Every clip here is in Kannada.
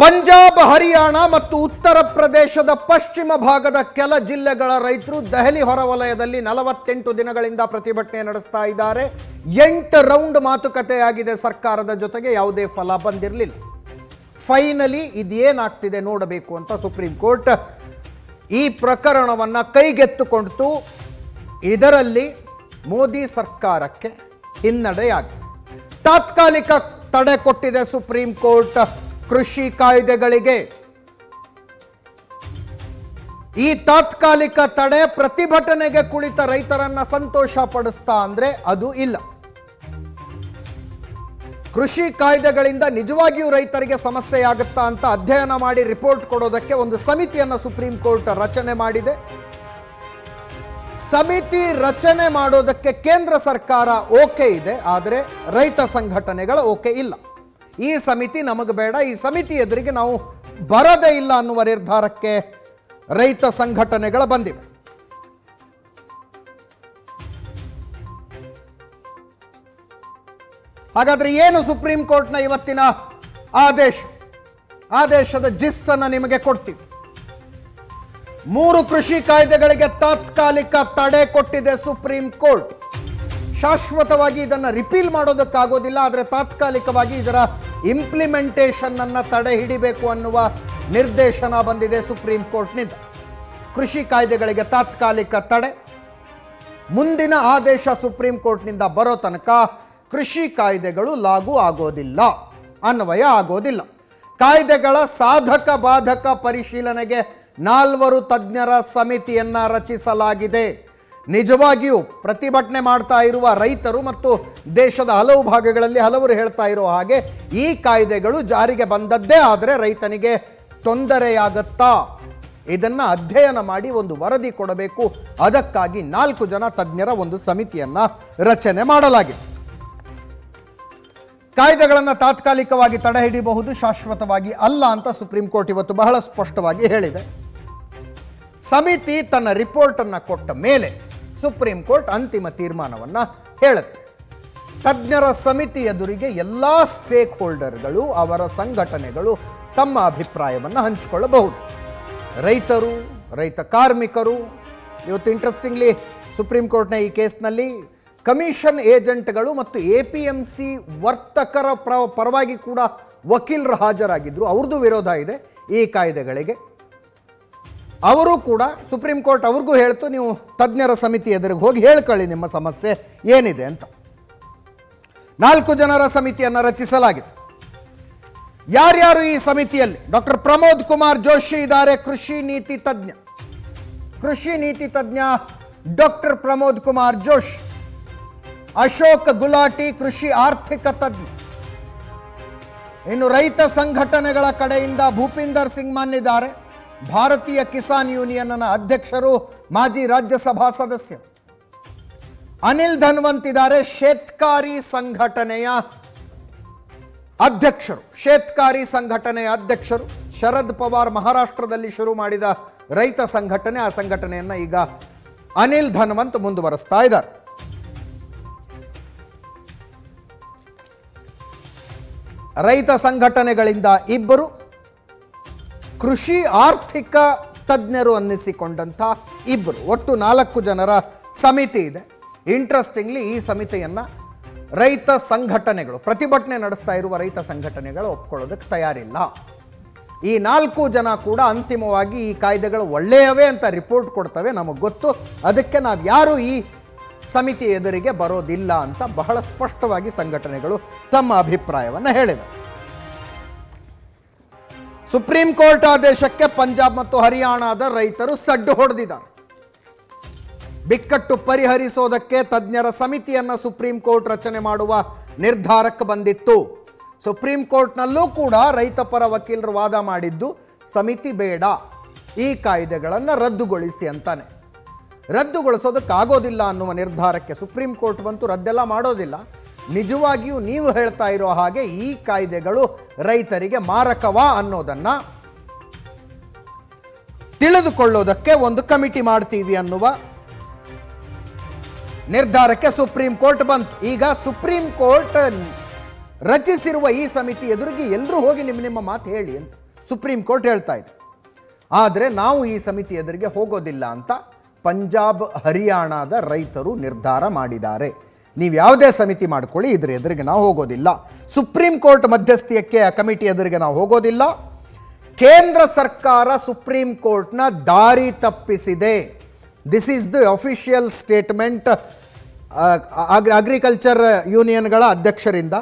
ಪಂಜಾಬ್, ಹರಿಯಾಣ ಮತ್ತು ಉತ್ತರ ಪ್ರದೇಶದ ಪಶ್ಚಿಮ ಭಾಗದ ಕೆಲ ಜಿಲ್ಲೆಗಳ ರೈತರು ದೆಹಲಿ ಹೊರವಲಯದಲ್ಲಿ ನಲವತ್ತೆಂಟು ದಿನಗಳಿಂದ ಪ್ರತಿಭಟನೆ ನಡೆಸ್ತಾ ಇದ್ದಾರೆ. ಎಂಟು ರೌಂಡ್ ಮಾತುಕತೆಯಾಗಿದೆ ಸರ್ಕಾರದ ಜೊತೆಗೆ, ಯಾವುದೇ ಫಲ ಬಂದಿರಲಿಲ್ಲ. ಫೈನಲಿ ಇದೇನಾಗ್ತಿದೆ ನೋಡಬೇಕು ಅಂತ ಸುಪ್ರೀಂ ಕೋರ್ಟ್ ಈ ಪ್ರಕರಣವನ್ನು ಕೈಗೆತ್ತುಕೊಂಡಿತು. ಇದರಲ್ಲಿ ಮೋದಿ ಸರ್ಕಾರಕ್ಕೆ ಹಿನ್ನಡೆಯಾಗಿದೆ. ತಾತ್ಕಾಲಿಕ ತಡೆ ಕೊಟ್ಟಿದೆ ಸುಪ್ರೀಂ ಕೋರ್ಟ್. ಕೃಷಿ ಕಾಯ್ದೆಗಳಿಗೆ ಈ ತಾತ್ಕಾಲಿಕ ತಡೆ ಪ್ರತಿಭಟನೆಗೆ ಕುಳಿತ ರೈತರನ್ನ ಸಂತೋಷ ಪಡಿಸ್ತಾ ಅಂದ್ರೆ ಅದು ಇಲ್ಲ. ಕೃಷಿ ಕಾಯ್ದೆಗಳಿಂದ ನಿಜವಾಗಿಯೂ ರೈತರಿಗೆ ಸಮಸ್ಯೆಯಾಗುತ್ತಾ ಅಂತ ಅಧ್ಯಯನ ಮಾಡಿ ರಿಪೋರ್ಟ್ ಕೊಡೋದಕ್ಕೆ ಒಂದು ಸಮಿತಿಯನ್ನು ಸುಪ್ರೀಂ ಕೋರ್ಟ್ ರಚನೆ ಮಾಡಿದೆ. ಸಮಿತಿ ರಚನೆ ಮಾಡೋದಕ್ಕೆ ಕೇಂದ್ರ ಸರ್ಕಾರ ಓಕೆ ಇದೆ, ಆದರೆ ರೈತ ಸಂಘಟನೆಗಳ ಓಕೆ ಇಲ್ಲ. ಈ ಸಮಿತಿ ನಮಗೆ ಬೇಡ, ಈ ಸಮಿತಿ ಎದುರಿಗೆ ನಾವು ಬರದೇ ಇಲ್ಲ ಅನ್ನುವ ನಿರ್ಧಾರಕ್ಕೆ ರೈತ ಸಂಘಟನೆಗಳು ಬಂದಿವೆ. ಹಾಗಾದ್ರೆ ಏನು ಸುಪ್ರೀಂ ಕೋರ್ಟ್ನ ಇವತ್ತಿನ ಆದೇಶ? ಆದೇಶದ ಜಿಸ್ಟ್ ಅನ್ನು ನಿಮಗೆ ಕೊಡ್ತೀವಿ. ಮೂರು ಕೃಷಿ ಕಾಯ್ದೆಗಳಿಗೆ ತಾತ್ಕಾಲಿಕ ತಡೆ ಕೊಟ್ಟಿದೆ ಸುಪ್ರೀಂ ಕೋರ್ಟ್. ಶಾಶ್ವತವಾಗಿ ಇದನ್ನು ರಿಪೀಲ್ ಮಾಡೋದಕ್ಕಾಗೋದಿಲ್ಲ, ಆದರೆ ತಾತ್ಕಾಲಿಕವಾಗಿ ಇದರ ಇಂಪ್ಲಿಮೆಂಟೇಷನ್ ಅನ್ನು ತಡೆ ಹಿಡಿಬೇಕು ಅನ್ನುವ ನಿರ್ದೇಶನ ಬಂದಿದೆ ಸುಪ್ರೀಂ ಕೋರ್ಟ್ನಿಂದ ಕೃಷಿ ಕಾಯ್ದೆಗಳಿಗೆ ತಾತ್ಕಾಲಿಕ ತಡೆ. ಮುಂದಿನ ಆದೇಶ ಸುಪ್ರೀಂ ಕೋರ್ಟ್ನಿಂದ ಬರೋ ತನಕ ಕೃಷಿ ಕಾಯ್ದೆಗಳು ಲಾಗೂ ಆಗೋದಿಲ್ಲ, ಅನ್ವಯ ಆಗೋದಿಲ್ಲ. ಕಾಯ್ದೆಗಳ ಸಾಧಕ ಬಾಧಕ ಪರಿಶೀಲನೆಗೆ ನಾಲ್ವರು ತಜ್ಞರ ಸಮಿತಿಯನ್ನು ರಚಿಸಲಾಗಿದೆ. ನಿಜವಾಗಿಯೂ ಪ್ರತಿಭಟನೆ ಮಾಡ್ತಾ ಇರುವ ರೈತರು ಮತ್ತು ದೇಶದ ಹಲವು ಭಾಗಗಳಲ್ಲಿ ಹಲವರು ಹೇಳ್ತಾ ಇರೋ ಹಾಗೆ ಈ ಕಾಯ್ದೆಗಳು ಜಾರಿಗೆ ಬಂದದ್ದೇ ಆದರೆ ರೈತನಿಗೆ ತೊಂದರೆಯಾಗತ್ತಾ? ಇದನ್ನು ಅಧ್ಯಯನ ಮಾಡಿ ಒಂದು ವರದಿ ಕೊಡಬೇಕು. ಅದಕ್ಕಾಗಿ ನಾಲ್ಕು ಜನ ತಜ್ಞರ ಒಂದು ಸಮಿತಿಯನ್ನು ರಚನೆ ಮಾಡಲಾಗಿದೆ. ಕಾಯ್ದೆಗಳನ್ನು ತಾತ್ಕಾಲಿಕವಾಗಿ ತಡೆ ಹಿಡಿಯಬಹುದು, ಶಾಶ್ವತವಾಗಿ ಅಲ್ಲ ಅಂತ ಸುಪ್ರೀಂ ಕೋರ್ಟ್ ಇವತ್ತು ಬಹಳ ಸ್ಪಷ್ಟವಾಗಿ ಹೇಳಿದೆ. ಸಮಿತಿ ತನ್ನ ರಿಪೋರ್ಟನ್ನು ಕೊಟ್ಟ ಮೇಲೆ ಸುಪ್ರೀಂ ಕೋರ್ಟ್ ಅಂತಿಮ ತೀರ್ಮಾನವನ್ನು ಹೇಳುತ್ತೆ. ತಜ್ಞರ ಸಮಿತಿ ಎದುರಿಗೆ ಎಲ್ಲ ಸ್ಟೇಕ್ ಹೋಲ್ಡರ್ಗಳು, ಅವರ ಸಂಘಟನೆಗಳು ತಮ್ಮ ಅಭಿಪ್ರಾಯವನ್ನು ಹಂಚಿಕೊಳ್ಳಬಹುದು. ರೈತರು, ರೈತ ಕಾರ್ಮಿಕರು, ಇವತ್ತು ಇಂಟ್ರೆಸ್ಟಿಂಗ್ಲಿ ಸುಪ್ರೀಂ ಕೋರ್ಟ್ನ ಈ ಕೇಸ್ನಲ್ಲಿ ಕಮಿಷನ್ ಏಜೆಂಟ್ಗಳು ಮತ್ತು ಎ ಪಿ ಎಂ ಸಿ ವರ್ತಕರ ಪರವಾಗಿ ಕೂಡ ವಕೀಲರು ಹಾಜರಾಗಿದ್ದರು ಅವ್ರದ್ದು ವಿರೋಧ ಇದೆ ಈ ಕಾಯ್ದೆಗಳಿಗೆ. ಅವರು ಕೂಡ ಸುಪ್ರೀಂ ಕೋರ್ಟ್ ಅವ್ರಿಗೂ ಹೇಳ್ತು, ನೀವು ತಜ್ಞರ ಸಮಿತಿ ಎದುರಿಗೆ ಹೋಗಿ ಹೇಳ್ಕೊಳ್ಳಿ, ನಿಮ್ಮ ಸಮಸ್ಯೆ ಏನಿದೆ ಅಂತ. ನಾಲ್ಕು ಜನರ ಸಮಿತಿಯನ್ನು ರಚಿಸಲಾಗಿದೆ. ಯಾರ್ಯಾರು ಈ ಸಮಿತಿಯಲ್ಲಿ? ಡಾಕ್ಟರ್ ಪ್ರಮೋದ್ ಕುಮಾರ್ ಜೋಶಿ ಇದ್ದಾರೆ, ಕೃಷಿ ನೀತಿ ತಜ್ಞ. ಕೃಷಿ ನೀತಿ ತಜ್ಞ ಡಾಕ್ಟರ್ ಪ್ರಮೋದ್ ಕುಮಾರ್ ಜೋಶಿ. ಅಶೋಕ್ ಗುಲಾಟಿ, ಕೃಷಿ ಆರ್ಥಿಕ ತಜ್ಞ. ಇನ್ನು ರೈತ ಸಂಘಟನೆಗಳ ಕಡೆಯಿಂದ ಭೂಪಿಂದರ್ ಸಿಂಗ್ ಮಾನ್ ಇದ್ದಾರೆ ಭಾರತೀಯ ಕಿಸಾನ್ ಯೂನಿಯನ್ನ ಅಧ್ಯಕ್ಷರು ಮಾಜಿ ರಾಜ್ಯಸಭಾ ಸದಸ್ಯ ಅನಿಲ್ ಧನ್ವಂತ್ ಇದ್ದಾರೆ, ಶೇತ್ಕಾರಿ ಸಂಘಟನೆಯ ಅಧ್ಯಕ್ಷರು. ಶೇತ್ಕಾರಿ ಸಂಘಟನೆಯ ಅಧ್ಯಕ್ಷರು ಶರದ್ ಪವಾರ್ ಮಹಾರಾಷ್ಟ್ರದಲ್ಲಿ ಶುರು ಮಾಡಿದ ರೈತ ಸಂಘಟನೆ, ಆ ಸಂಘಟನೆಯನ್ನ ಈಗ ಅನಿಲ್ ಧನ್ವಂತ್ ಮುಂದುವರಿಸ್ತಾ ಇದ್ದಾರೆ. ರೈತ ಸಂಘಟನೆಗಳಿಂದ ಇಬ್ಬರು ಕೃಷಿ ಆರ್ಥಿಕ ತಜ್ಞರು ಅನ್ನಿಸಿಕೊಂಡಂಥ ಇಬ್ಬರು ಒಟ್ಟು ನಾಲ್ಕು ಜನರ ಸಮಿತಿ ಇದೆ. ಇಂಟ್ರೆಸ್ಟಿಂಗ್ಲಿ ಈ ಸಮಿತಿಯನ್ನು ರೈತ ಸಂಘಟನೆಗಳು, ಪ್ರತಿಭಟನೆ ನಡೆಸ್ತಾ ಇರುವ ರೈತ ಸಂಘಟನೆಗಳು ಒಪ್ಕೊಳ್ಳೋದಕ್ಕೆ ತಯಾರಿಲ್ಲ. ಈ ನಾಲ್ಕು ಜನ ಕೂಡ ಅಂತಿಮವಾಗಿ ಈ ಕಾಯ್ದೆಗಳು ಒಳ್ಳೆಯವೇ ಅಂತ ರಿಪೋರ್ಟ್ ಕೊಡ್ತವೆ ನಮಗೆ ಗೊತ್ತು. ಅದಕ್ಕೆ ನಾವು ಯಾರು ಈ ಸಮಿತಿ ಎದುರಿಗೆ ಬರೋದಿಲ್ಲ ಅಂತ ಬಹಳ ಸ್ಪಷ್ಟವಾಗಿ ಸಂಘಟನೆಗಳು ತಮ್ಮ ಅಭಿಪ್ರಾಯವನ್ನು ಹೇಳಿವೆ. ಸುಪ್ರೀಂ ಕೋರ್ಟ್ ಆದೇಶಕ್ಕೆ ಪಂಜಾಬ್ ಮತ್ತು ಹರಿಯಾಣದ ರೈತರು ಸಡ್ಡು ಹೊಡೆದಿದ್ದಾರೆ. ಬಿಕ್ಕಟ್ಟು ಪರಿಹರಿಸೋದಕ್ಕೆ ತಜ್ಞರ ಸಮಿತಿಯನ್ನು ಸುಪ್ರೀಂ ಕೋರ್ಟ್ ರಚನೆ ಮಾಡುವ ನಿರ್ಧಾರಕ್ಕೆ ಬಂದಿತ್ತು. ಸುಪ್ರೀಂ ಕೋರ್ಟ್ನಲ್ಲೂ ಕೂಡ ರೈತ ಪರ ವಕೀಲರು ವಾದ ಮಾಡಿದ್ದು, ಸಮಿತಿ ಬೇಡ, ಈ ಕಾಯ್ದೆಗಳನ್ನು ರದ್ದುಗೊಳಿಸಿ ಅಂತಾನೆ. ರದ್ದುಗೊಳಿಸೋದಕ್ಕಾಗೋದಿಲ್ಲ ಅನ್ನುವ ನಿರ್ಧಾರಕ್ಕೆ ಸುಪ್ರೀಂ ಕೋರ್ಟ್ ಬಂತು, ರದ್ದೆಲ್ಲ ಮಾಡೋದಿಲ್ಲ. ನಿಜವಾಗಿಯೂ ನೀವು ಹೇಳ್ತಾ ಇರೋ ಹಾಗೆ ಈ ಕಾಯ್ದೆಗಳು ರೈತರಿಗೆ ಮಾರಕವಾ ಅನ್ನೋದನ್ನ ತಿಳಿದುಕೊಳ್ಳೋದಕ್ಕೆ ಒಂದು ಕಮಿಟಿ ಮಾಡ್ತೀವಿ ಅನ್ನುವ ನಿರ್ಧಾರಕ್ಕೆ ಸುಪ್ರೀಂ ಕೋರ್ಟ್ ಬಂತು. ಈಗ ಸುಪ್ರೀಂ ಕೋರ್ಟ್ ರಚಿಸಿರುವ ಈ ಸಮಿತಿ ಎದುರಿಗೆ ಎಲ್ಲರೂ ಹೋಗಿ ನಿಮ್ಮ ನಿಮ್ಮ ಮಾತು ಹೇಳಿ ಅಂತ ಸುಪ್ರೀಂ ಕೋರ್ಟ್ ಹೇಳ್ತಾ ಇದೆ ಆದರೆ ನಾವು ಈ ಸಮಿತಿ ಎದುರಿಗೆ ಹೋಗೋದಿಲ್ಲ ಅಂತ ಪಂಜಾಬ್ ಹರಿಯಾಣದ ರೈತರು ನಿರ್ಧಾರ ಮಾಡಿದ್ದಾರೆ. ನೀವು ಯಾವುದೇ ಸಮಿತಿ ಮಾಡ್ಕೊಳ್ಳಿ, ಇದ್ರ ಎದುರಿಗೆ ನಾವು ಹೋಗೋದಿಲ್ಲ. ಸುಪ್ರೀಂ ಕೋರ್ಟ್ ಮಧ್ಯಸ್ಥಿಯಕ್ಕೆ ಆ ಕಮಿಟಿ ಎದುರಿಗೆ ನಾವು ಹೋಗೋದಿಲ್ಲ. ಕೇಂದ್ರ ಸರ್ಕಾರ ಸುಪ್ರೀಂ ಕೋರ್ಟ್ನ ದಾರಿ ತಪ್ಪಿಸಿದೆ. This is the official statement agriculture ಯೂನಿಯನ್ಗಳ ಅಧ್ಯಕ್ಷರಿಂದ.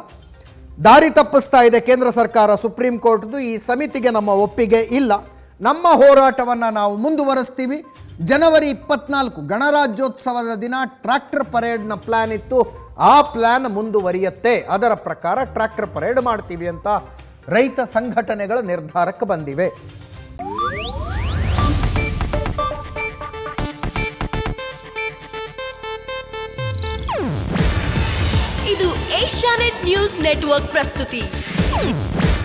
ದಾರಿ ತಪ್ಪಿಸ್ತಾ ಇದೆ ಕೇಂದ್ರ ಸರ್ಕಾರ, ಸುಪ್ರೀಂ ಕೋರ್ಟ್ದು ಈ ಸಮಿತಿಗೆ ನಮ್ಮ ಒಪ್ಪಿಗೆ ಇಲ್ಲ. ನಮ್ಮ ಹೋರಾಟವನ್ನು ನಾವು ಮುಂದುವರಿಸ್ತೀವಿ. ಜನವರಿ ಇಪ್ಪತ್ನಾಲ್ಕು ಗಣರಾಜ್ಯೋತ್ಸವದ ದಿನ ಟ್ರ್ಯಾಕ್ಟರ್ ಪರೇಡ್ನ ಪ್ಲ್ಯಾನ್ ಇತ್ತು. ಆ ಪ್ಲ್ಯಾನ್ ಮುಂದುವರಿಯುತ್ತೆ. ಅದರ ಪ್ರಕಾರ ಟ್ರ್ಯಾಕ್ಟರ್ ಪರೇಡ್ ಮಾಡ್ತೀವಿ ಅಂತ ರೈತ ಸಂಘಟನೆಗಳ ನಿರ್ಧಾರಕ್ಕೆ ಬಂದಿವೆ. ಇದು ಏಷ್ಯಾನೆಟ್ ನ್ಯೂಸ್ ನೆಟ್ವರ್ಕ್ ಪ್ರಸ್ತುತಿ.